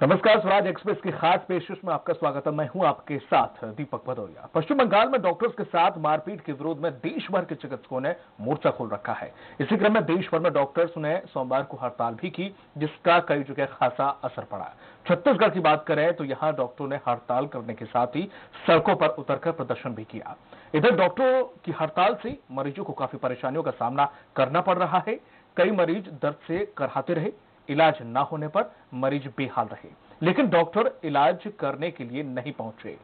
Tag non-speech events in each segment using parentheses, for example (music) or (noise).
नमस्कार, स्वराज एक्सप्रेस की खास पेशकश में आपका स्वागत है। मैं हूँ आपके साथ दीपक भदौरिया। पश्चिम बंगाल में डॉक्टर्स के साथ मारपीट के विरोध में देश भर के चिकित्सकों ने मोर्चा खोल रखा है। इसी क्रम में देश भर में डॉक्टर्स ने सोमवार को हड़ताल भी की, जिसका कई जगह खासा असर पड़ा। छत्तीसगढ़ की बात करें तो यहाँ डॉक्टरों ने हड़ताल करने के साथ ही सड़कों पर उतरकर प्रदर्शन भी किया। इधर डॉक्टरों की हड़ताल से मरीजों को काफ़ी परेशानियों का सामना करना पड़ रहा है। कई मरीज़ दर्द से कराते रहे इलाज न होने पर मरीज़ बेहाल रहे, लेकिन डॉक्टर इलाज करने के लिए नहीं पहुँचे।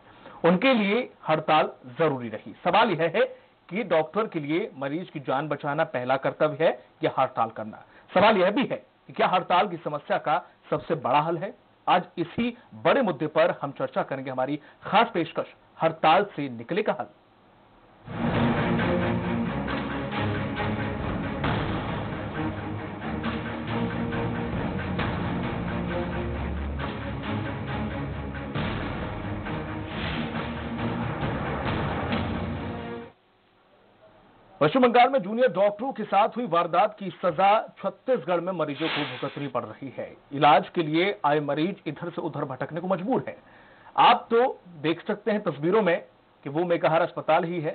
उनके लिए हड़ताल ज़रूरी रही। सवाल यह है कि डॉक्टर के लिए मरीज़ की जान बचाना पहला कर्तव्य है या हड़ताल करना? सवाल यह भी है कि क्या हड़ताल की समस्या का सबसे बड़ा हल है? आज इसी बड़े मुद्दे पर हम चर्चा करेंगे। हमारी खास पेशकश हड़ताल से निकले का हल। पश्चिम बंगाल में जूनियर डॉक्टरों के साथ हुई वारदात की सजा छत्तीसगढ़ में मरीजों को भुगतनी पड़ रही है। इलाज के लिए आए मरीज़ इधर से उधर भटकने को मजबूर है। आप तो देख सकते हैं तस्वीरों में कि वो मेकाहार अस्पताल ही है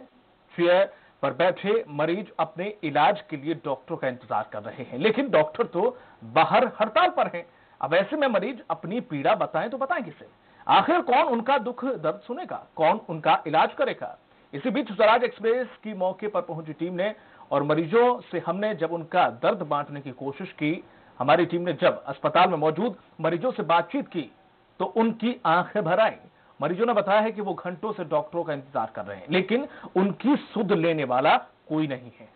चेयर पर बैठे मरीज़ अपने इलाज के लिए डॉक्टरों का इंतज़ार कर रहे हैं। लेकिन डॉक्टर तो बाहर हड़ताल पर हैं। अब ऐसे में मरीज़ अपनी पीड़ा बताएँ तो बताएँ किसे? आखिर कौन उनका दुख दर्द सुनेगा? कौन उनका इलाज करेगा? इसी बीच स्वराज एक्सप्रेस की मौके पर पहुँची टीम ने और मरीजों से हमने जब उनका दर्द बांटने की कोशिश की, हमारी टीम ने जब अस्पताल में मौजूद मरीजों से बातचीत की तो उनकी आँखें भर आई। मरीजों ने बताया है कि वो घंटों से डॉक्टरों का इंतज़ार कर रहे हैं, लेकिन उनकी सुध लेने वाला कोई नहीं है।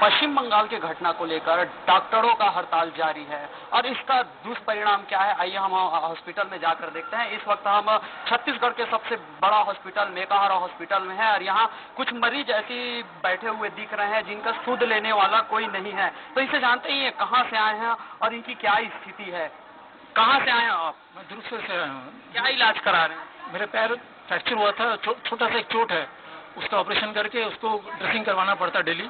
पश्चिम बंगाल के घटना को लेकर डॉक्टरों का हड़ताल जारी है। और इसका दुष्परिणाम क्या है? आइए हम हॉस्पिटल में जाकर देखते हैं। इस वक्त हम छत्तीसगढ़ के सबसे बड़ा हॉस्पिटल मेकाहारा हॉस्पिटल में है और यहाँ कुछ मरीज़ ऐसे बैठे हुए दिख रहे हैं जिनका सुध लेने वाला कोई नहीं है। तो इसे जानते ही कहाँ से आए हैं और इनकी क्या स्थिति है? कहाँ से आए हैं आप? मैं दूसरे से आया हूँ क्या इलाज करा रहे हैं? मेरे पैर फ्रैक्चर हुआ था छोटा सा एक चोट है। उसका ऑपरेशन करके उसको ड्रेसिंग करवाना पड़ता डेली।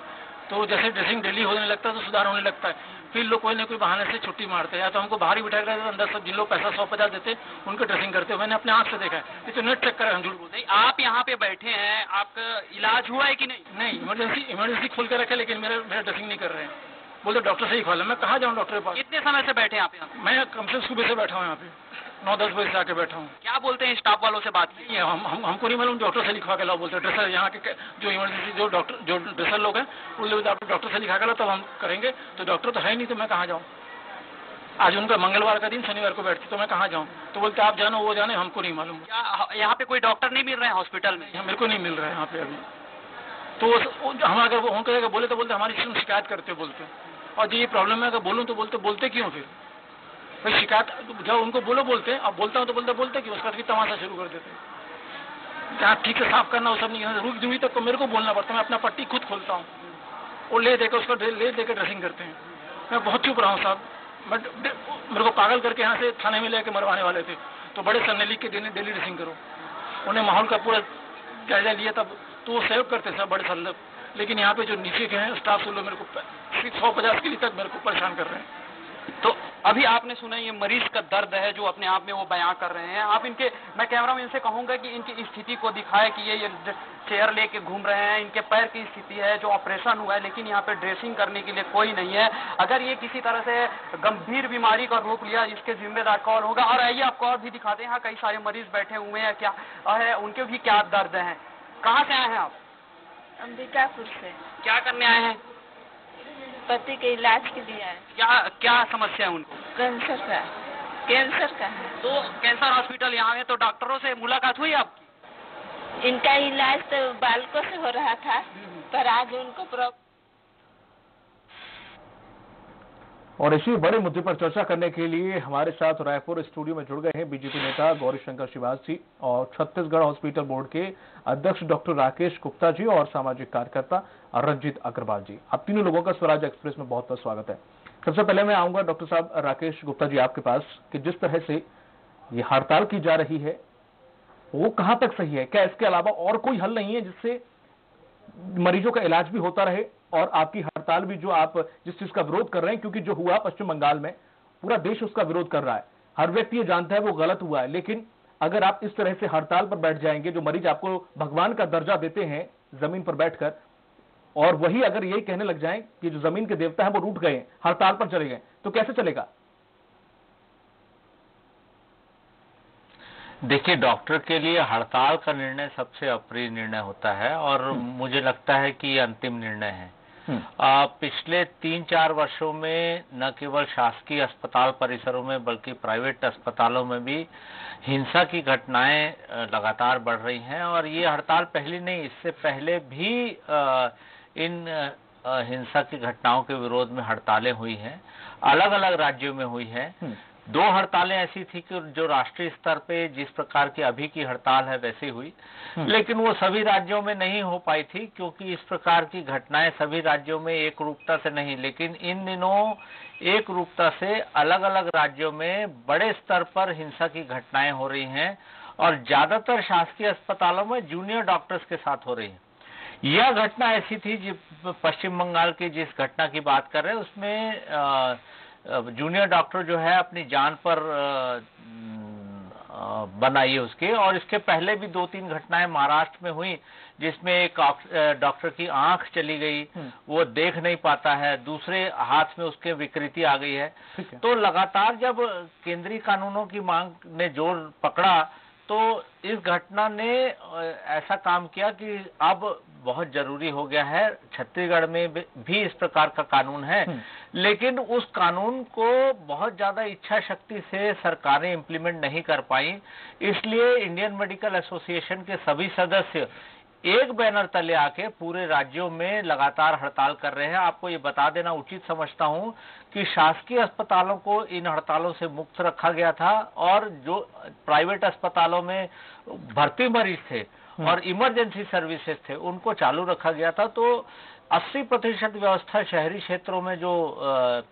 तो जैसे ड्रेसिंग डेली होने लगता है तो सुधार होने लगता है। फिर लोग कोई ना कोई बहाने से छुट्टी मारते हैं। या तो हमको बाहर ही बिठा कर अंदर सब जिन लोग पैसा सौ पचास देते उनको ड्रेसिंग करते मैंने अपने आँख से देखा है। तो नेट चेक कर हम झूठ बोलते आप यहाँ पे बैठे हैं आपका इलाज हुआ है कि नहीं? नहीं इमरजेंसी इमरजेंसी खोल के रखे लेकिन मेरा मेरा ड्रेसिंग नहीं कर रहे हैं। बोलते डॉक्टर से ही खोला मैं कहाँ जाऊँ डॉक्टर के पास? कितने समय से बैठे आप यहाँ मैं कम से सुबह से बैठा हूँ यहाँ पे। नौ दस बजे से आके बैठा हूँ। क्या बोलते हैं स्टाफ वालों से बात? की हम हम हमको नहीं मालूम डॉक्टर से लिखवा के लाओ बोलते हैं। ड्रेसर यहाँ के जो इमरजेंसी जो डॉक्टर जो ड्रेसर लोग हैं उन लोग आप डॉक्टर से लिखा के लाओ तब हम करेंगे। तो डॉक्टर तो है नहीं तो मैं कहाँ जाऊँ? आज उनका मंगलवार का दिन शनिवार को बैठते तो मैं कहाँ जाऊँ? तो बोलते आप जानो वो जाने हमको नहीं मालूम। यहाँ पे कोई डॉक्टर नहीं मिल रहे हैं हॉस्पिटल में? मेरे को नहीं मिल रहा है यहाँ पे अभी। तो हम अगर वो करेगा बोले तो बोलते हमारी शिकायत करते बोलते और ये प्रॉब्लम है अगर बोलूँ तो बोलते बोलते क्यों फिर? भाई शिकायत जब उनको बोलो बोलते हैं, अब बोलता हूँ तो बोलते बोलते कि उसका तमाशा शुरू कर देते क्या ठीक है, साफ़ करना, वो सब नहीं रुक दूरी तक तो मेरे को बोलना पड़ता है, मैं अपना पट्टी खुद खोलता हूँ। वो ले देकर उसका ले देकर ड्रेसिंग करते हैं। मैं बहुत चुप रहा हूँ साहब। बट मेरे को पागल करके यहाँ से थाने में लेके मरवाने वाले थे। तो बड़े सर ने लिख के देने डेली ड्रेसिंग करो। उन्हें माहौल का पूरा जायजा लिया तब तो वो सहयोग करते सर बड़े सर लेकिन यहाँ पे जो नीचे के हैं स्टाफ से लोग मेरे को सौ पचास के लिए तक मेरे को परेशान कर रहे हैं। तो अभी आपने सुना ये मरीज़ का दर्द है जो अपने आप में वो बयां कर रहे हैं। आप इनके मैं कैमरा में इनसे कहूँगा कि इनकी स्थिति को दिखाए कि ये ये चेयर लेके घूम रहे हैं इनके पैर की स्थिति है जो ऑपरेशन हुआ है लेकिन यहाँ पे ड्रेसिंग करने के लिए कोई नहीं है। अगर ये किसी तरह से गंभीर बीमारी का रूप लिया इसके जिम्मेदार कौन होगा? और आइए आपको और भी दिखाते हैं यहाँ कई सारे मरीज़ बैठे हुए हैं क्या है उनके भी क्या दर्द है? कहाँ से आए हैं आप? अंबिकापुर से। क्या करने आए हैं? पति के इलाज के लिए आए। क्या क्या समस्या है उनको? कैंसर का कैंसर का है। तो कैंसर हॉस्पिटल यहाँ है तो डॉक्टरों से मुलाकात हुई आपकी? इनका इलाज तो बालकों से हो रहा था पर आज उनको प्रॉब्लम और इसी बड़े मुद्दे पर चर्चा करने के लिए हमारे साथ रायपुर स्टूडियो में जुड़ गए हैं बीजेपी नेता गौरी शंकर श्रीवास्तव और छत्तीसगढ़ हॉस्पिटल बोर्ड के अध्यक्ष डॉक्टर राकेश गुप्ता जी और सामाजिक कार्यकर्ता रंजीत अग्रवाल जी। आप तीनों लोगों का स्वराज एक्सप्रेस में बहुत बहुत स्वागत है। सबसे पहले मैं आऊँगा डॉक्टर साहब राकेश गुप्ता जी आपके पास कि जिस तरह से ये हड़ताल की जा रही है, वो कहाँ तक सही है? क्या इसके अलावा और कोई हल नहीं है जिससे मरीजों का इलाज भी होता रहे? और आपकी हड़ताल भी जो आप जिस चीज़ का विरोध कर रहे हैं क्योंकि जो हुआ पश्चिम बंगाल में पूरा देश उसका विरोध कर रहा है हर व्यक्ति ये जानता है वो गलत हुआ है लेकिन अगर आप इस तरह से हड़ताल पर बैठ जाएँगे जो मरीज़ आपको भगवान का दर्जा देते हैं ज़मीन पर बैठकर और वही अगर यही कहने लग जाए कि जो ज़मीन के देवता है वो रूट गए हड़ताल पर चले गए तो कैसे चलेगा देखिए डॉक्टर के लिए हड़ताल का निर्णय सबसे अप्रिय निर्णय होता है और हम्म। मुझे लगता है कि ये अंतिम निर्णय है। आ, पिछले तीन चार वर्षों में न केवल शासकीय अस्पताल परिसरों में बल्कि प्राइवेट अस्पतालों में भी हिंसा की घटनाएँ लगातार बढ़ रही हैं और ये हड़ताल पहली नहीं इससे पहले भी आ, इन हिंसा की घटनाओं के विरोध में हड़तालें हुई हैं अलग अलग राज्यों में हुई हैं हम्म। दो हड़तालें ऐसी थी कि जो राष्ट्रीय स्तर पे जिस प्रकार की अभी की हड़ताल है वैसी हुई हम्म। लेकिन वो सभी राज्यों में नहीं हो पाई थी क्योंकि इस प्रकार की घटनाएँ सभी राज्यों में एक रूपता से नहीं लेकिन इन दिनों एक रूपता से अलग अलग राज्यों में बड़े स्तर पर हिंसा की घटनाएँ हो रही हैं और ज़्यादातर शासकीय अस्पतालों में जूनियर डॉक्टर्स के साथ हो रही है यह घटना ऐसी थी जो पश्चिम बंगाल की जिस घटना की बात कर रहे हैं उसमें अ, जूनियर डॉक्टर जो है अपनी जान पर बनाई है उसके और इसके पहले भी दो तीन घटनाएँ महाराष्ट्र में हुई जिसमें एक डॉक्टर की आँख चली गई हम्म। वो देख नहीं पाता है दूसरे हाथ में उसके विकृति आ गई है तो लगातार जब केंद्रीय कानूनों की मांग ने ज़ोर पकड़ा तो इस घटना ने ऐसा काम किया कि अब बहुत ज़रूरी हो गया है। छत्तीसगढ़ में भी- इस प्रकार का कानून है। हम्म। लेकिन उस कानून को बहुत ज़्यादा इच्छा शक्ति से सरकारें इम्प्लीमेंट नहीं कर पाई। इसलिए इंडियन मेडिकल एसोसिएशन के सभी सदस्य एक बैनर तले आके पूरे राज्यों में लगातार हड़ताल कर रहे हैं। आपको ये बता देना उचित समझता हूँ कि शासकीय अस्पतालों को इन हड़तालों से मुक्त रखा गया था और जो प्राइवेट अस्पतालों में भर्ती मरीज़ थे और इमरजेंसी सर्विसेज़ थे, उनको चालू रखा गया था। तो 80 प्रतिशत व्यवस्था शहरी क्षेत्रों में जो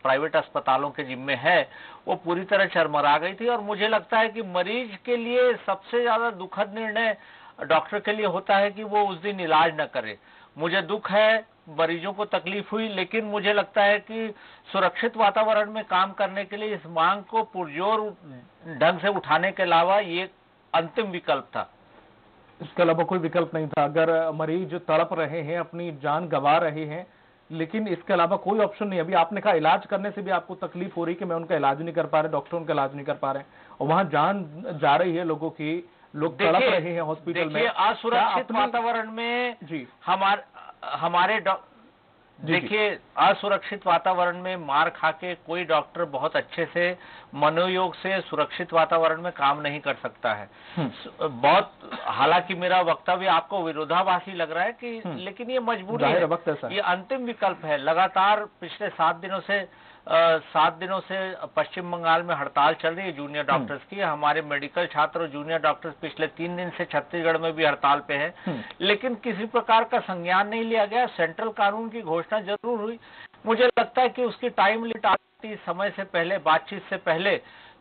प्राइवेट अस्पतालों के जिम्मे है, वो पूरी तरह चरमरा गई थी। और मुझे लगता है कि मरीज़ के लिए सबसे ज़्यादा दुखद निर्णय डॉक्टर के लिए होता है कि वो उस दिन इलाज न करे। मुझे दुख है, मरीजों को तकलीफ़ हुई, लेकिन मुझे लगता है कि सुरक्षित वातावरण में काम करने के लिए इस मांग को पुरजोर ढंग से उठाने के अलावा ये अंतिम विकल्प था। इसके अलावा कोई विकल्प नहीं था। अगर मरीज़ तड़प रहे हैं अपनी जान गंवा रहे हैं लेकिन इसके अलावा कोई ऑप्शन नहीं। अभी आपने कहा इलाज करने से भी आपको तकलीफ़ हो रही कि मैं उनका इलाज नहीं कर पा रहे डॉक्टर उनका इलाज नहीं कर पा रहे और वहाँ जान जा रही है लोगों की लोग तड़प रहे हैं हॉस्पिटल में। असुरक्षित वातावरण में जी। हमारे हमारे। देखिए असुरक्षित वातावरण में मार खा के कोई डॉक्टर बहुत अच्छे से मनोयोग से सुरक्षित वातावरण में काम नहीं कर सकता है हम्म। बहुत हालाँकि मेरा वक्तव्य आपको विरोधाभासी लग रहा है कि हम्म। लेकिन ये मजबूरी है। ये अंतिम विकल्प है लगातार पिछले सात दिनों से सात दिनों से पश्चिम बंगाल में हड़ताल चल रही है जूनियर हम्म। डॉक्टर्स की हमारे मेडिकल छात्र और जूनियर डॉक्टर्स पिछले तीन दिन से छत्तीसगढ़ में भी हड़ताल पे हैं। लेकिन किसी प्रकार का संज्ञान नहीं लिया गया सेंट्रल कानून की घोषणा ज़रूर हुई मुझे लगता है कि उसकी टाइम लिट आती समय से पहले बातचीत से पहले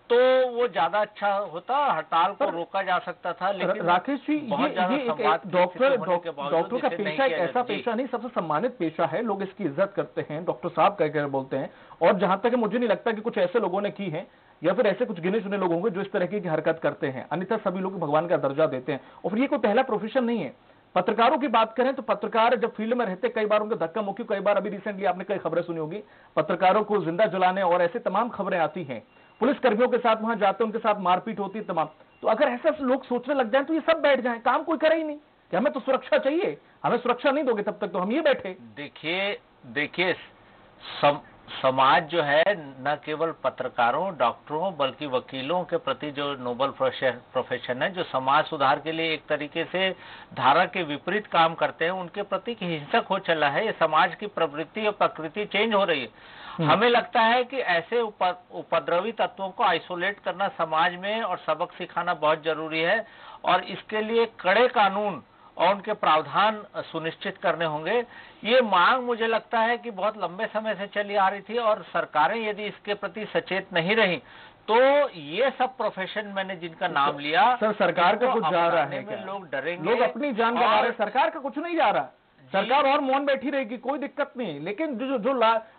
तो वो ज़्यादा अच्छा होता हड़ताल को रोका जा सकता था लेकिन राकेश जी ये ये एक, डॉक्टर डॉक्टर का पेशा एक ऐसा पेशा नहीं सबसे सम्मानित पेशा है लोग इसकी इज़्ज़त करते हैं डॉक्टर साहब कह कर बोलते हैं। और जहाँ तक मुझे नहीं लगता कि कुछ ऐसे लोगों ने की है या फिर ऐसे कुछ गिने चुने लोग होंगे जो इस तरह की हरकत करते हैं। अन्यथा सभी लोग भगवान का दर्जा देते हैं। और फिर ये कोई पहला प्रोफेशन नहीं है। पत्रकारों की बात करें तो पत्रकार जब फ़ील्ड में रहते कई बार उनके धक्का मुक्की कई बार अभी रिसेंटली आपने कई खबरें सुनी होगी। पत्रकारों को ज़िंदा जलाने और ऐसे तमाम खबरें आती हैं। पुलिस कर्मियों के साथ वहाँ जाते हैं उनके साथ मारपीट होती है तमाम। तो अगर ऐसा लोग सोचने लग जाए तो ये सब बैठ जाए काम कोई करे ही नहीं। कि हमें तो सुरक्षा चाहिए हमें सुरक्षा नहीं दोगे तब तक तो हम ये बैठे। देखिए देखिए सम, समाज जो है न केवल पत्रकारों डॉक्टरों बल्कि वकीलों के प्रति जो नोबल प्रोफेशन है जो समाज सुधार के लिए एक तरीके से धारा के विपरीत काम करते हैं उनके प्रति हिंसक हो चला है। ये समाज की प्रवृत्ति और प्रकृति चेंज हो रही है। हमें लगता है कि ऐसे उपद्रवी तत्वों को आइसोलेट करना समाज में और सबक सिखाना बहुत ज़रूरी है और इसके लिए कड़े कानून और उनके प्रावधान सुनिश्चित करने होंगे। ये मांग मुझे लगता है कि बहुत लंबे समय से चली आ रही थी और सरकारें यदि इसके प्रति सचेत नहीं रही तो ये सब प्रोफेशन मैंने जिनका नाम लिया सर सरकार का कुछ जा रहा है क्या? लोग डरेंगे लोग अपनी जान गंवा रहे सरकार का कुछ नहीं जा रहा। सरकार और मौन बैठी रहेगी कोई दिक्कत नहीं। लेकिन जो जो, जो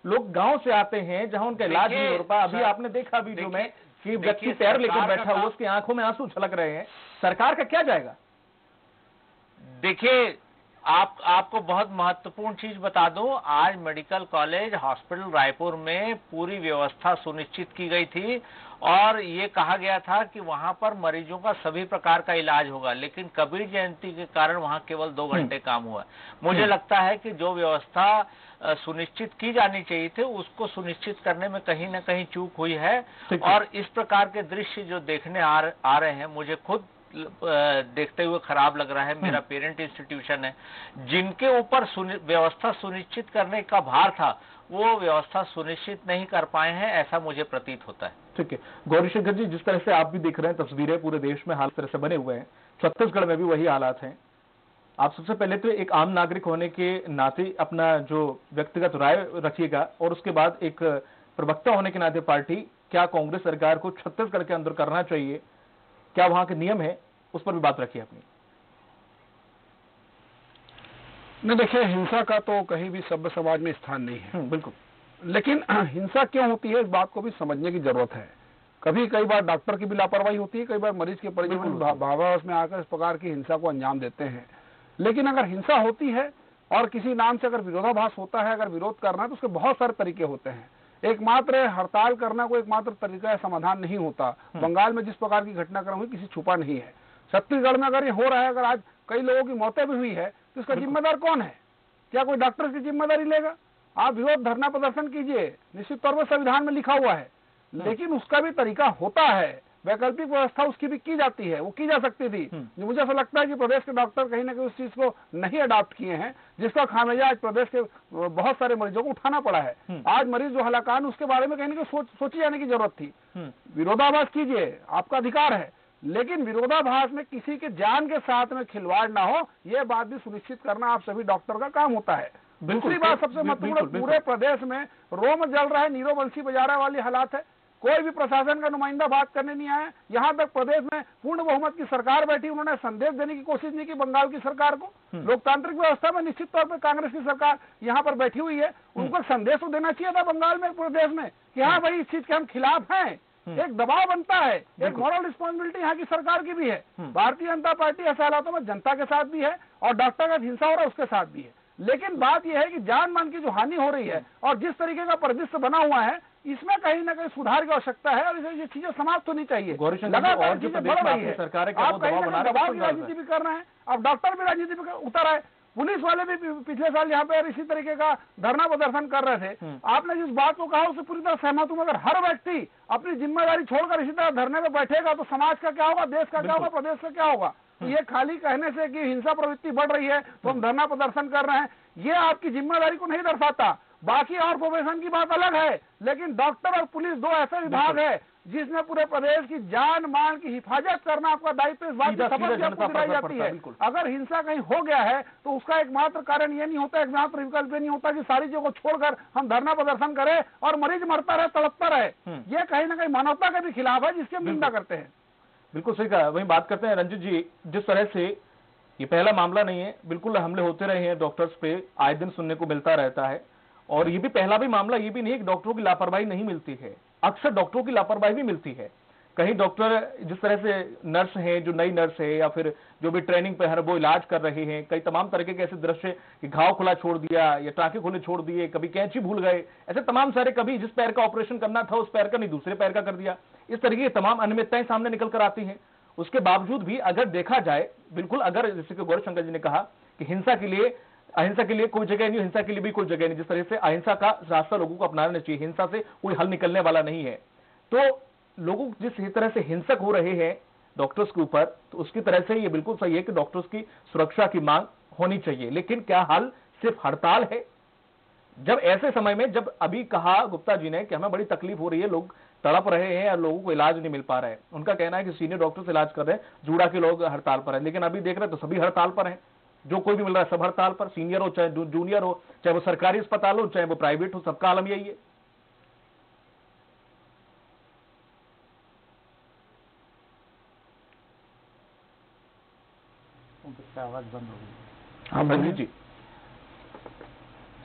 लोग गाँव से आते हैं जहाँ उनका इलाज नहीं हो पा अभी आपने देखा वीडियो में कि व्यक्ति पैर लेकर बैठा हुआ उसकी आँखों में आँसू छलक रहे हैं। सरकार का क्या जाएगा? देखिए आप आपको बहुत महत्वपूर्ण चीज़ बता दूँ आज मेडिकल कॉलेज हॉस्पिटल रायपुर में पूरी व्यवस्था सुनिश्चित की गई थी और ये कहा गया था कि वहाँ पर मरीजों का सभी प्रकार का इलाज होगा लेकिन कबीर जयंती के कारण वहाँ केवल दो घंटे काम हुआ। मुझे लगता है कि जो व्यवस्था सुनिश्चित की जानी चाहिए थी उसको सुनिश्चित करने में कहीं ना कहीं चूक हुई है। और इस प्रकार के दृश्य जो देखने आ, आ रहे हैं मुझे खुद देखते हुए खराब लग रहा है मेरा पेरेंट इंस्टीट्यूशन है। जिनके ऊपर सुनि- व्यवस्था सुनिश्चित करने का भार था वो व्यवस्था सुनिश्चित नहीं कर पाए हैं ऐसा मुझे प्रतीत होता है। ठीक है। गौरीशंकर जी जिस तरह से आप भी देख रहे हैं तस्वीरें पूरे देश में हाल तरह से बने हुए हैं। छत्तीसगढ़ में भी वही हालात हैं। आप सबसे पहले तो एक आम नागरिक होने के नाते अपना जो व्यक्तिगत राय रखिएगा और उसके बाद एक प्रवक्ता होने के नाते पार्टी क्या कांग्रेस सरकार को छत्तीसगढ़ के अंदर करना चाहिए? क्या वहाँ के नियम है? उस पर भी बात रखिए अपनी। नहीं देखिए हिंसा का तो कहीं भी सभ्य समाज में स्थान नहीं है। हम्म, बिल्कुल। लेकिन (clears throat) हिंसा क्यों होती है इस बात को भी समझने की ज़रूरत है। कभी कई बार डॉक्टर की भी लापरवाही होती है कई बार मरीज़ के परिजन बिल्कुल। भा- भावावेश में आकर इस प्रकार की हिंसा को अंजाम देते हैं। लेकिन अगर हिंसा होती है और किसी नाम से अगर विरोधाभास होता है अगर विरोध करना है तो उसके बहुत सारे तरीके होते हैं। एकमात्र हड़ताल करना कोई एकमात्र तरीका समाधान नहीं होता। बंगाल में जिस प्रकार की घटनाक्रम हुई किसी छुपा नहीं है। छत्तीसगढ़ में अगर ये हो रहा है अगर आज कई लोगों की मौतें भी हुई है तो इसका जिम्मेदार कौन है? क्या कोई डॉक्टर की ज़िम्मेदारी लेगा? आप विरोध धरना प्रदर्शन कीजिए निश्चित तौर पर संविधान में लिखा हुआ है। लेकिन उसका भी तरीका होता है वैकल्पिक व्यवस्था उसकी भी की जाती है वो की जा सकती थी। जो मुझे ऐसा लगता है कि प्रदेश के डॉक्टर कहीं ना कहीं उस चीज़ को नहीं अडॉप्ट किए हैं जिसका खामियाजा आज प्रदेश के बहुत सारे मरीजों को उठाना पड़ा है। आज मरीज़ जो हलाकान उसके बारे में कहीं ना कहीं सोच जाने की ज़रूरत थी। विरोधाभास कीजिए आपका अधिकार है। लेकिन विरोधाभास में किसी के जान के साथ में खिलवाड़ ना हो यह बात भी सुनिश्चित करना आप सभी डॉक्टर का काम होता है। दूसरी बात सबसे महत्वपूर्ण पूरे प्रदेश में रोम जल रहा है नीरो बंसी बजा रहा वाली हालात है। कोई भी प्रशासन का नुमाइंदा बात करने नहीं आया यहाँ तक प्रदेश में पूर्ण बहुमत की सरकार बैठी उन्होंने संदेश देने की कोशिश नहीं की बंगाल की सरकार को। लोकतांत्रिक व्यवस्था में निश्चित तौर पर कांग्रेस की सरकार यहाँ पर बैठी हुई है। उनको संदेश तो देना चाहिए था बंगाल में प्रदेश में कि हाँ भाई इस चीज़ के हम खिलाफ हैं। एक दबाव बनता है एक मॉरल रिस्पॉन्सिबिलिटी यहाँ की सरकार की भी है। भारतीय जनता पार्टी ऐसे हालातों में जनता के साथ भी है और डॉक्टर का हिंसा हो रहा है उसके साथ भी है। लेकिन बात यह है कि जान मान की जो हानि हो रही है और जिस तरीके का परिदृश्य बना हुआ है इसमें कहीं ना कहीं सुधार की आवश्यकता है और इसे ये चीज़ें समाप्त होनी चाहिए। लगातार चीज़ें बढ़ रही है। सरकार है, आप कहीं दबाव दबाव की राजनीति भी कर रहे हैं अब डॉक्टर भी राजनीति में उतर आए। पुलिस वाले भी पिछले साल यहाँ पे इसी तरीके का धरना प्रदर्शन कर रहे थे। आपने जिस बात को कहा उससे पूरी तरह सहमत हूँ। मगर हर व्यक्ति अपनी ज़िम्मेदारी छोड़कर इसी तरह धरने में बैठेगा तो समाज का क्या होगा देश का क्या होगा प्रदेश का क्या होगा? तो ये खाली कहने से कि हिंसा प्रवृत्ति बढ़ रही है तो हम धरना प्रदर्शन कर रहे हैं। ये आपकी ज़िम्मेदारी को नहीं दर्शाता। बाकी और प्रोफेशन की बात अलग है लेकिन डॉक्टर और पुलिस दो ऐसे विभाग है जिसमें पूरे प्रदेश की जान मान की हिफाजत करना आपका दायित्व इस बात की आपको दिलाई जाती है। अगर हिंसा कहीं हो गया है तो उसका एकमात्र कारण ये नहीं होता एकमात्र विकल्प ये नहीं होता कि सारी चीज़ों को छोड़कर हम धरना प्रदर्शन करें और मरीज़ मरता रहे तड़पता रहे। ये कहीं ना कहीं मानवता के भी खिलाफ है जिसकी हम निंदा करते हैं। बिल्कुल सही कहा वही बात करते हैं रंजित जी जिस तरह से ये पहला मामला नहीं है बिल्कुल हमले होते रहे हैं डॉक्टर्स पे आए दिन सुनने को मिलता रहता है। और ये भी पहला भी मामला, ये भी नहीं कि डॉक्टरों की लापरवाही नहीं मिलती है। अक्सर डॉक्टरों की लापरवाही भी मिलती है। कहीं डॉक्टर जिस तरह से नर्स हैं, जो नई नर्स है, या फिर जो भी ट्रेनिंग पे है, वो इलाज कर रहे हैं, कई तमाम तरीके के ऐसे दृश्य कि घाव खुला छोड़ दिया, या टाँके खुले छोड़ दिए, कभी कैंची भूल गए, ऐसे तमाम सारे कभी जिस पैर का ऑपरेशन करना था, उस पैर का नहीं, दूसरे पैर का कर दिया। इस तरीके की तमाम अनियमितताएँ सामने निकल कर आती हैं। उसके बावजूद भी अगर देखा जाए, बिल्कुल अगर, जैसे कि गौरव शंकर जी ने कहा कि हिंसा के लिए अहिंसा के लिए कोई जगह नहीं हिंसा के लिए भी कोई जगह नहीं। जिस तरह से अहिंसा का रास्ता लोगों को अपनाना चाहिए, हिंसा से कोई हल निकलने वाला नहीं है। तो लोग जिस तरह से हिंसक हो रहे हैं डॉक्टर्स के ऊपर तो उसकी तरह से ये बिल्कुल सही है कि डॉक्टर्स की सुरक्षा की मांग होनी चाहिए। लेकिन क्या हाल सिर्फ़ हड़ताल है? जब ऐसे समय में, जब अभी कहा गुप्ता जी ने कि हमें बड़ी तकलीफ़ हो रही है, लोग तड़प रहे हैं और लोगों को इलाज नहीं मिल पा रहा है। उनका कहना है कि सीनियर डॉक्टर्स इलाज कर रहे हैं, जूड़ा के लोग हड़ताल पर हैं। लेकिन अभी देख रहे हैं तो सभी हड़ताल पर हैं। जो कोई भी मिल रहा है सब हड़ताल पर सीनियर हो चाहे जूनियर हो चाहे वो सरकारी अस्पताल हो चाहे वो प्राइवेट हो सबका आलम यही है। आवाज़ बंद हाँ रंजीत जी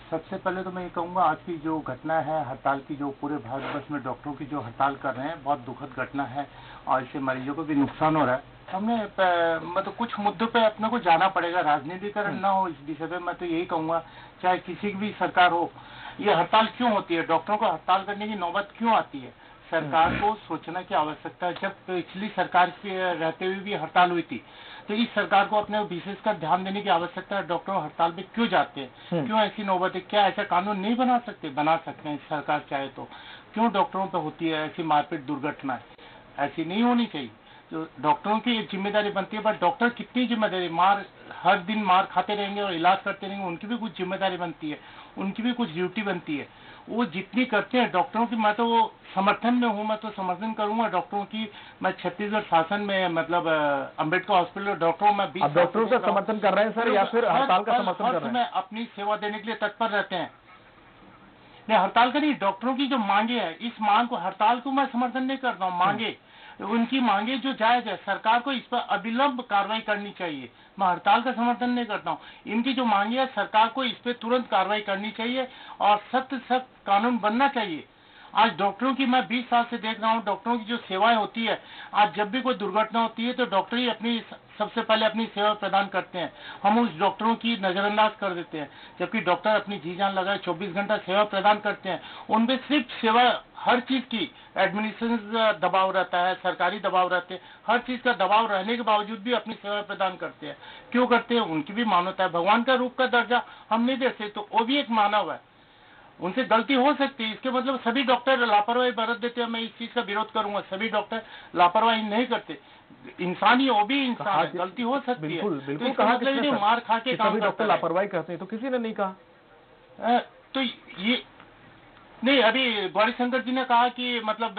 सबसे पहले तो मैं ये कहूँगा आज की जो घटना है हड़ताल की जो पूरे भारतवर्ष में डॉक्टरों की जो हड़ताल कर रहे हैं बहुत दुखद घटना है। और इससे मरीजों को भी नुकसान हो रहा है। हमने मतलब कुछ मुद्दों पे अपने को जाना पड़ेगा। राजनीतिकरण ना हो इस विषय पे मैं तो यही कहूँगा चाहे किसी की भी सरकार हो ये हड़ताल क्यों होती है? डॉक्टरों को हड़ताल करने की नौबत क्यों आती है? सरकार को सोचना की आवश्यकता है। जब पिछली सरकार के रहते हुए भी हड़ताल हुई थी तो इस सरकार को अपने विशेषकर ध्यान देने की आवश्यकता है। डॉक्टर हड़ताल पे क्यों जाते हैं? क्यों ऐसी नौबत है? क्या ऐसा कानून नहीं बना सकते? बना सकते हैं। सरकार चाहे तो। क्यों डॉक्टरों पर होती है ऐसी मारपीट दुर्घटना ऐसी नहीं होनी चाहिए। डॉक्टरों की ज़िम्मेदारी बनती है बट डॉक्टर कितनी ज़िम्मेदारी मार हर दिन मार खाते रहेंगे और इलाज करते रहेंगे उनकी भी कुछ ज़िम्मेदारी बनती है उनकी भी कुछ ड्यूटी बनती है। वो जितनी करते हैं डॉक्टरों की मैं तो वो समर्थन में हूँ मैं तो समर्थन करूँगा डॉक्टरों की। मैं छत्तीसगढ़ शासन में मतलब अंबेडकर हॉस्पिटल डॉक्टरों में बीस डॉक्टरों का। समर्थन कर रहे हैं सर या फिर हड़ताल का समर्थन कर रहे हैं? अपनी सेवा देने के लिए तत्पर रहते हैं। नहीं हड़ताल करिए डॉक्टरों की जो मांगे है इस मांग को हड़ताल को मैं समर्थन नहीं करता हूँ मांगे। उनकी मांगे जो जायज़ है, सरकार को इस पर अविलंब कार्रवाई करनी चाहिए। मैं हड़ताल का समर्थन नहीं करता हूँ। इनकी जो मांगे है, सरकार को इस पर तुरंत कार्रवाई करनी चाहिए और सख्त सख्त कानून बनना चाहिए। आज डॉक्टरों की मैं 20 साल से देख रहा हूँ, डॉक्टरों की जो सेवाएँ होती है, आज जब भी कोई दुर्घटना होती है तो डॉक्टर ही अपनी सबसे पहले अपनी सेवा प्रदान करते हैं। हम उस डॉक्टरों की नजरअंदाज कर देते हैं, जबकि डॉक्टर अपनी जी जान लगाए 24 घंटा सेवा प्रदान करते हैं। उनमें सिर्फ़ सेवा हर चीज़ की एडमिनिस्ट्रेशन दबाव रहता है, सरकारी दबाव रहते हैं, हर चीज़ का दबाव रहने के बावजूद भी अपनी सेवा प्रदान करते हैं। क्यों करते हैं? उनकी भी मानवता है। भगवान का रूप का दर्जा हम नहीं देते तो वो भी एक मानव है। उनसे गलती हो सकती है। इसके मतलब सभी डॉक्टर लापरवाही बरत देते हैं। मैं इस चीज़ का विरोध करूँगा। सभी डॉक्टर लापरवाही नहीं करते। इंसान ही वो भी इंसान है। गलती हो सकती है। बिल्कुल तो बिल्कुल कहा मतलब? मार खा के काम सभी डॉक्टर लापरवाही करते हैं तो किसी ने नहीं कहा? तो ये नहीं अभी गौरी शंकर जी ने कहा कि मतलब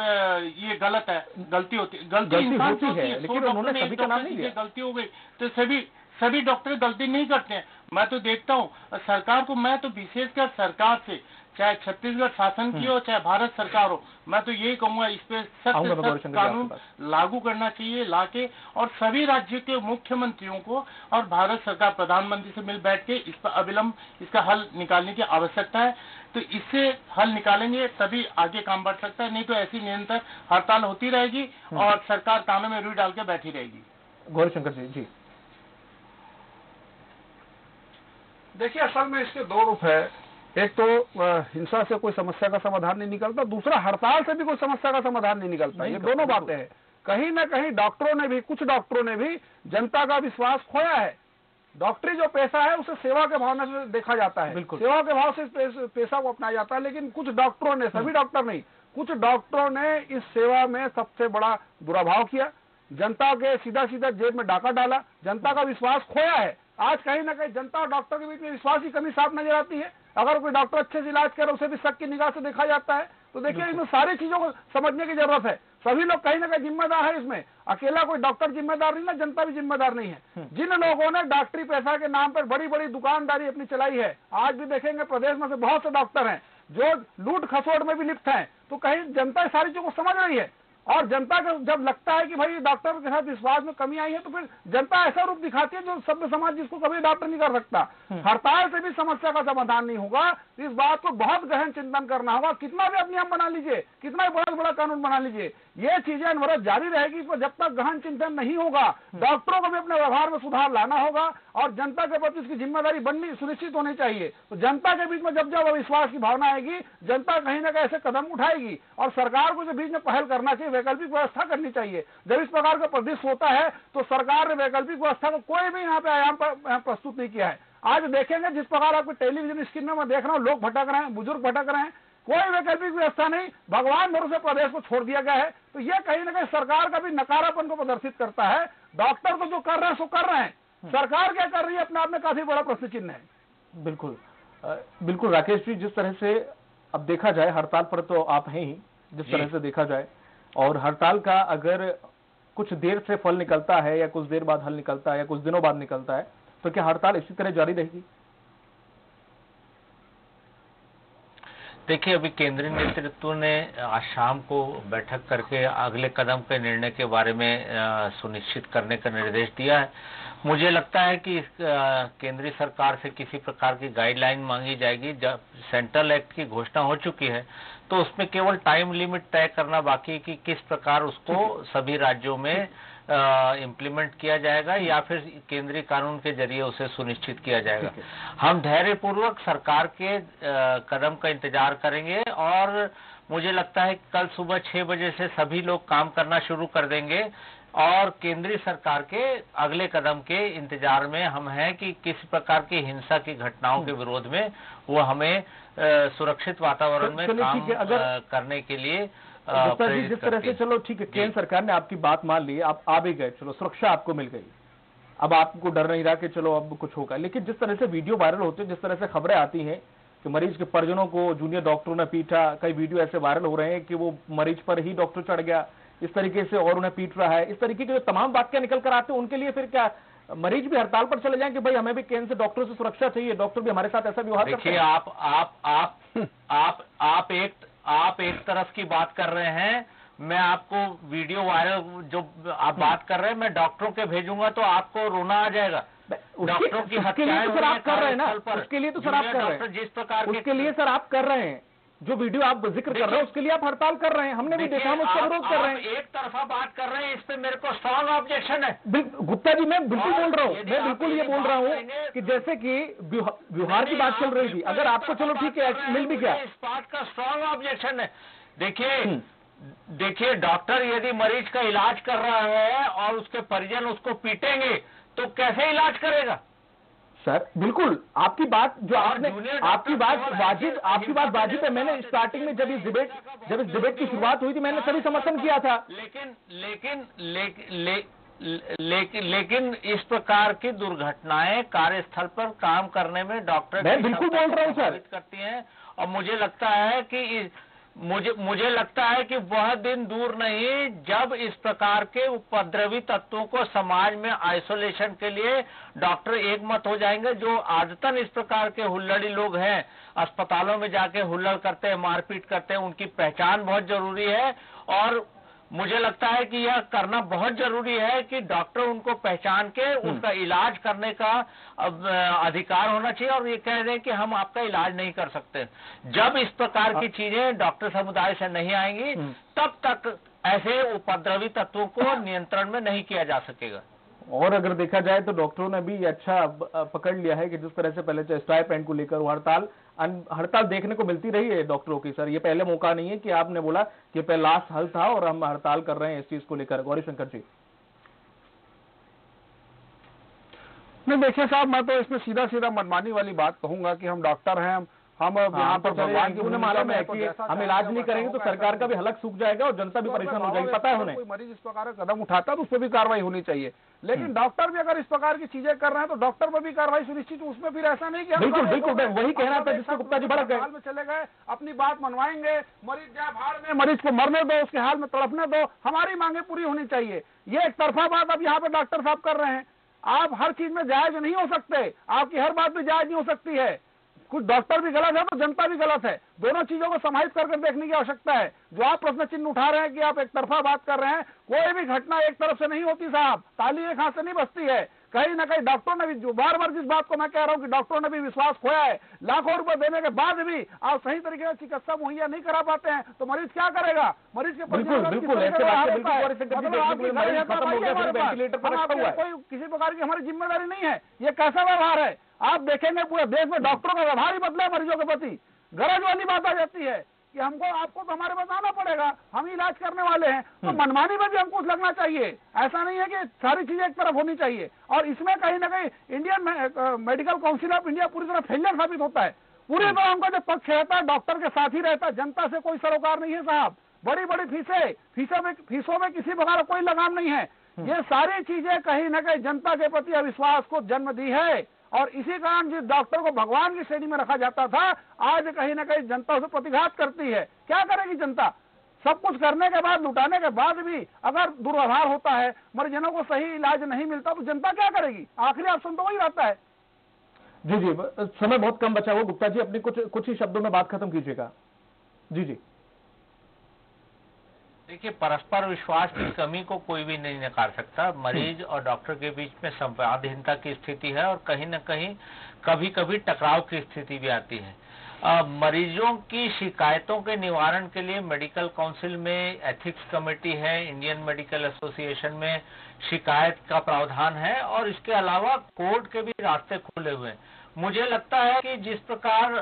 ये गलत है। गलती होती गलती गलती इंसान होती से है, होती लेकिन उन्होंने सभी का नाम नहीं लिया। गलती हो गई तो सभी सभी डॉक्टर गलती नहीं करते हैं। मैं तो देखता हूँ सरकार को मैं तो विशेषकर सरकार से चाहे छत्तीसगढ़ शासन की हो चाहे भारत सरकार हो मैं तो यही कहूँगा इस पे सख्त कानून लागू करना चाहिए लाके और सभी राज्यों के मुख्यमंत्रियों को और भारत सरकार प्रधानमंत्री से मिल बैठ के इस पर अविलंब इसका हल निकालने की आवश्यकता है। तो इससे हल निकालेंगे तभी आगे काम बढ़ सकता है नहीं तो ऐसी निरंतर हड़ताल होती रहेगी और सरकार कानों में रुई डाल के बैठी रहेगी। गौरीशंकर जी जी। देखिए असल में इसके दो रूप है। एक तो हिंसा से कोई समस्या का समाधान नहीं निकलता दूसरा हड़ताल से भी कोई समस्या का समाधान नहीं निकलता। ये दोनों बातें हैं। कहीं ना कहीं डॉक्टरों ने भी कुछ डॉक्टरों ने भी जनता का विश्वास खोया है। डॉक्टरी जो पैसा है उसे सेवा के भावना से देखा जाता है। बिल्कुल। सेवा के भाव से पैसा को अपनाया जाता है लेकिन कुछ डॉक्टरों ने सभी डॉक्टर नहीं कुछ डॉक्टरों ने इस सेवा में सबसे बड़ा बुरा भाव किया। जनता के सीधा सीधा जेब में डाका डाला जनता का विश्वास खोया है। आज कहीं ना कहीं जनता और डॉक्टर के बीच में विश्वास की कमी साफ़ नज़र आती है। अगर कोई डॉक्टर अच्छे से इलाज करे उसे भी शक की निगाह से देखा जाता है। तो देखिए इसमें सारी चीज़ों को समझने की ज़रूरत है। सभी लोग कहीं ना कहीं जिम्मेदार है इसमें। अकेला कोई डॉक्टर जिम्मेदार नहीं ना जनता भी जिम्मेदार नहीं है। जिन लोगों ने डॉक्टरी पैसा के नाम पर बड़ी बड़ी दुकानदारी अपनी चलाई है आज भी देखेंगे प्रदेश में से बहुत से डॉक्टर हैं जो लूट खसोट में भी लिप्त हैं। तो कहीं जनता सारी चीज़ों को समझ रही है। और जनता को जब लगता है कि भाई डॉक्टर के साथ विश्वास में कमी आई है तो फिर जनता ऐसा रूप दिखाती है जो सभ्य समाज जिसको कभी डॉक्टर नहीं कर सकता। हड़ताल से भी समस्या का समाधान नहीं होगा। इस बात को बहुत गहन चिंतन करना होगा। कितना भी अधिनियम बना लीजिए कितना भी बड़ा बड़ा कानून बना लीजिए ये चीज़ें अनवरत जारी रहेगी। इस पर जब तक गहन चिंतन नहीं होगा डॉक्टरों को भी अपने व्यवहार में सुधार लाना होगा और जनता के प्रति इसकी ज़िम्मेदारी बननी सुनिश्चित होनी चाहिए। तो जनता के बीच में जब जब अविश्वास की भावना आएगी जनता कहीं ना कहीं ऐसे कदम उठाएगी और सरकार को जो बीच में पहल करना चाहिए वैकल्पिक व्यवस्था करनी चाहिए। जब इस प्रकार का परिदृश्य होता है तो सरकार ने वैकल्पिक व्यवस्था को कोई भी यहाँ पे आयाम पर प्रस्तुत नहीं किया है। आज देखेंगे जिस प्रकार आपके टेलीविज़न स्क्रीन में मैं देख रहा हूँ लोग भटक रहे हैं बुज़ुर्ग भटक रहे हैं कोई वैकल्पिक व्यवस्था नहीं भगवान भरोसे प्रदेश को छोड़ दिया गया है। तो ये कहीं ना कहीं सरकार का भी नकारापन को प्रदर्शित करता है। डॉक्टर तो जो कर रहे हैं सो कर रहे हैं। सरकार क्या कर रही है अपने आप में काफ़ी बड़ा प्रश्न चिन्ह है। बिल्कुल। बिल्कुल राकेश जी जिस तरह से अब देखा जाए हड़ताल पर तो आप हैं ही जिस तरह से देखा जाए और हड़ताल का अगर कुछ देर से फल निकलता है या कुछ देर बाद हल निकलता है या कुछ दिनों बाद निकलता है तो क्या हड़ताल इसी तरह जारी रहेगी? देखिए, अभी केंद्रीय नेतृत्व ने आज शाम को बैठक करके अगले कदम के निर्णय के बारे में सुनिश्चित करने का निर्देश दिया है। मुझे लगता है कि केंद्रीय सरकार से किसी प्रकार की गाइडलाइन मांगी जाएगी। जब सेंट्रल एक्ट की घोषणा हो चुकी है तो उसमें केवल टाइम लिमिट तय करना बाकी है कि किस प्रकार उसको सभी राज्यों में इम्प्लीमेंट किया जाएगा या फिर केंद्रीय कानून के ज़रिए उसे सुनिश्चित किया जाएगा। हम धैर्य पूर्वक सरकार के आ, कदम का इंतज़ार करेंगे और मुझे लगता है कल सुबह छह बजे से सभी लोग काम करना शुरू कर देंगे। और केंद्रीय सरकार के अगले कदम के इंतज़ार में हम हैं कि किस प्रकार की हिंसा की घटनाओं के विरोध में वो हमें आ, सुरक्षित वातावरण में काम अगर करने के लिए जी जिस तरह से चलो ठीक है केंद्र सरकार ने आपकी बात मान ली आप आ भी गए चलो सुरक्षा आपको मिल गई। अब आपको डर नहीं रहा कि चलो अब कुछ होगा। लेकिन जिस तरह से वीडियो वायरल होते हैं जिस तरह से खबरें आती हैं कि मरीज़ के परिजनों को जूनियर डॉक्टरों ने पीटा कई वीडियो ऐसे वायरल हो रहे हैं कि वो मरीज़ पर ही डॉक्टर चढ़ गया इस तरीके से और उन्हें पीट रहा है। इस तरीके के जो तमाम वाक्य निकल कर आते हैं उनके लिए फिर क्या मरीज़ भी हड़ताल पर चले जाएँ कि भाई हमें भी केंद्र से डॉक्टरों से सुरक्षा चाहिए डॉक्टर भी हमारे साथ ऐसा व्यवहार देखिए आप आप आप आप आप एक आप एक तरफ़ की बात कर रहे हैं मैं आपको वीडियो वायरल जो आप बात कर रहे हैं मैं डॉक्टरों के भेजूँगा तो आपको रोना आ जाएगा। डॉक्टरों की हत्याएँ तो सर आप कर रहे हैं ना उसके लिए तो सर आप कर रहे हैं। जिस प्रकार उसके लिए सर आप कर रहे हैं। जो वीडियो आप ज़िक्र कर रहे हैं उसके लिए आप हड़ताल कर रहे हैं। हमने भी देखा हम उसका विरोध कर रहे हैं। एक तरफा बात कर रहे हैं इस पे मेरे को स्ट्रॉन्ग ऑब्जेक्शन है। गुप्ता जी मैं बिल्कुल बोल रहा हूँ मैं बिल्कुल ये बोल रहा हूँ कि जैसे कि व्यवहार की बात चल रही थी अगर आपको चलो ठीक है मिल भी गया। इस बात का स्ट्रॉन्ग ऑब्जेक्शन है। देखिए हम्म। देखिए डॉक्टर यदि मरीज़ का इलाज कर रहा है और उसके परिजन उसको पीटेंगे तो कैसे इलाज करेगा? सर बिल्कुल। आपकी बात जो आपने आपकी बात वाजिब आपकी बात वाजिब है मैंने स्टार्टिंग में जब इस डिबेट जब इस डिबेट की शुरुआत हुई थी मैंने सभी समर्थन किया था। लेकिन लेकिन लेकिन लेकिन इस प्रकार की दुर्घटनाएँ कार्यस्थल पर काम करने में डॉक्टर मैं बिल्कुल बोल रहा हूँ सर। करती हैं। और मुझे लगता है कि मुझे मुझे लगता है कि वह दिन दूर नहीं, जब इस प्रकार के उपद्रवी तत्वों को समाज में आइसोलेशन के लिए डॉक्टर एक मत हो जाएँगे, जो आदतन इस प्रकार के हुल्लड़ी लोग हैं। अस्पतालों में जाके हुल्लड़ करते हैं, मारपीट करते हैं, उनकी पहचान बहुत ज़रूरी है। और मुझे लगता है कि यह करना बहुत ज़रूरी है कि डॉक्टर उनको पहचान के उनका इलाज करने का अधिकार होना चाहिए और ये कह दें कि हम आपका इलाज नहीं कर सकते। जब इस प्रकार की चीज़ें डॉक्टर समुदाय से नहीं आएँगी हम्म। तब तक ऐसे उपद्रवी तत्वों को नियंत्रण में नहीं किया जा सकेगा। और अगर देखा जाए तो डॉक्टरों ने भी अच्छा पकड़ लिया है कि जिस तरह से पहले पेंट को लेकर हड़ताल हड़ताल देखने को मिलती रही है डॉक्टरों की, सर। ये पहले मौका नहीं है कि आपने बोला कि पहले लास्ट हल था और हम हड़ताल कर रहे हैं इस चीज़ को लेकर। गौरीशंकर जी। नहीं, देखिए साहब, मैं तो इसमें सीधा सीधा मनमानी वाली बात कहूँगा कि हम डॉक्टर हैं, हम अब यहाँ पर भगवान की उन्हें मालूम है कि हम इलाज नहीं करेंगे तो सरकार का भी हलक सूख जाएगा और जनता भी परेशान हो जाएगी पता है उन्हें। कोई मरीज़ इस प्रकार का कदम उठाता है तो उस पर भी कार्रवाई होनी चाहिए। लेकिन हम्म। डॉक्टर भी अगर इस प्रकार की चीज़ें कर रहे हैं तो डॉक्टर पर भी कार्रवाई सुनिश्चित उसमें फिर ऐसा नहीं किया बिल्कुल बिल्कुल वही कहना था जिसको गुप्ता जी भड़क हाल में चले गए अपनी बात मनवाएँगे मरीज़ जाए भाड़ में मरीज़ को मरने दो उसके हाल में तड़पने दो हमारी मांगे पूरी होनी चाहिए। ये एक तरफा बात अब यहाँ पे डॉक्टर साहब कर रहे हैं। आप हर चीज़ में जायज़ नहीं हो सकते आपकी हर बात भी जायज़ नहीं हो सकती है। कुछ डॉक्टर भी गलत है तो जनता भी गलत है। दोनों चीज़ों को समाहित करके देखने की आवश्यकता है। जो आप प्रश्न चिन्ह उठा रहे हैं कि आप एक तरफा बात कर रहे हैं, कोई भी घटना एक तरफ़ से नहीं होती साहब। ताली एक हाथ से नहीं बचती है। कहीं ना कहीं डॉक्टरों ने भी जो बार बार जिस बात को मैं कह रहा हूँ कि डॉक्टरों ने भी विश्वास खोया है लाखों रुपए देने के बाद भी आप सही तरीके से चिकित्सा मुहैया नहीं करा पाते हैं तो मरीज़ क्या करेगा? मरीज़ के कोई किसी प्रकार की हमारी ज़िम्मेदारी नहीं है ये कैसा व्यवहार है? आप देखेंगे पूरे देश में डॉक्टरों का व्यवहार ही बदला है मरीजों के प्रति। गरज वाली बात आ जाती है। कि हमको आपको तो हमारे पास आना पड़ेगा। हम इलाज करने वाले हैं। तो हम्म। मनमानी में भी हमको लगना चाहिए। ऐसा नहीं है कि सारी चीज़ें एक तरफ़ होनी चाहिए। और इसमें कहीं ना कहीं Indian Medical Council of India पूरी तरह फेलियर साबित होता है। पूरी हम्म। तरह हमका जो पक्ष रहता है डॉक्टर के साथ ही रहता है। जनता से कोई सरोकार नहीं है साहब। बड़ी बड़ी फीसें फीसों में फीसों में किसी प्रकार कोई लगाम नहीं है। हम्म। ये सारी चीज़ें कहीं ना कहीं जनता के प्रति अविश्वास को जन्म दी है। और इसी कारण जिस डॉक्टर को भगवान की श्रेणी में रखा जाता था, आज कहीं ना कहीं जनता उसे प्रतिघात करती है। क्या करेगी जनता? सब कुछ करने के बाद, लुटाने के बाद भी अगर दुर्व्यवहार होता है, मरीजनों को सही इलाज नहीं मिलता तो जनता क्या करेगी? आखिरी ऑप्शन तो वही रहता है। जी जी, समय बहुत कम बचा हुआ। गुप्ता जी, अपनी कुछ कुछ ही शब्दों में बात खत्म कीजिएगा। जी जी। देखिए परस्पर विश्वास की कमी को कोई भी नहीं नकार सकता। मरीज़ और डॉक्टर के बीच में संवादहीनता की स्थिति है और कहीं न कहीं कभी कभी टकराव की स्थिति भी आती है। अ, मरीजों की शिकायतों के निवारण के लिए मेडिकल काउंसिल में एथिक्स कमेटी है इंडियन मेडिकल एसोसिएशन में शिकायत का प्रावधान है और इसके अलावा कोर्ट के भी रास्ते खुले हुए हैं। मुझे लगता है कि जिस प्रकार